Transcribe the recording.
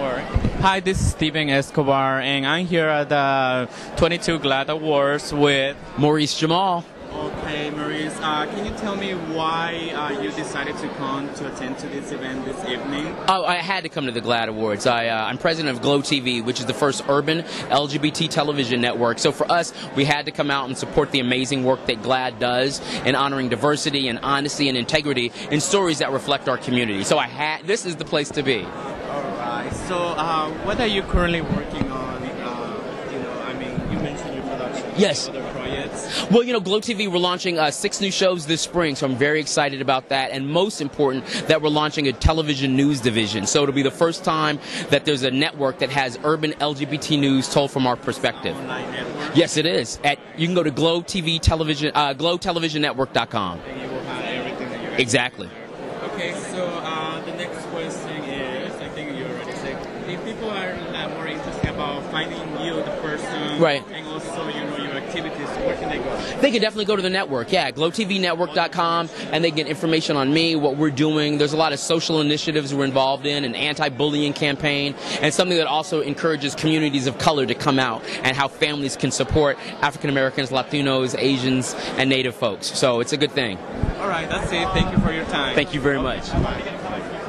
worry. Hi, this is Steven Escobar, and I'm here at the 22 GLAAD Awards with. Maurice Jamal. Okay, Maurice, uh, can you tell me why uh, you decided to come to attend to this event this evening? Oh, I had to come to the GLAAD Awards. I, uh, I'm president of GLO TV, which is the first urban LGBT television network. So for us, we had to come out and support the amazing work that GLAAD does in honoring diversity and honesty and integrity in stories that reflect our community. So I had this is the place to be. So, uh, what are you currently working on? Uh, you know, I mean, you mentioned your production. Yes. Other projects. Well, you know, GLO TV, we're launching uh, six new shows this spring, so I'm very excited about that. And most important, that we're launching a television news division. So it'll be the first time that there's a network that has urban LGBT news told from our perspective. Yes, it is. At you can go to GLO TV Television, uh, GlowTelevisionNetwork.com. And you will have everything that you guys Exactly. Okay, so uh, the next question is, I think you already said, if people are uh, more interested about finding you, the person, Right. and also you know your activities, where can they go? They can definitely go to the network. Yeah, glotvnetwork.com, and they get information on me, what we're doing. There's a lot of social initiatives we're involved in, an anti-bullying campaign, and something that also encourages communities of color to come out and how families can support African Americans, Latinos, Asians, and Native folks. So it's a good thing. All right, that's it. Thank you for your time. Thank you very much. Bye.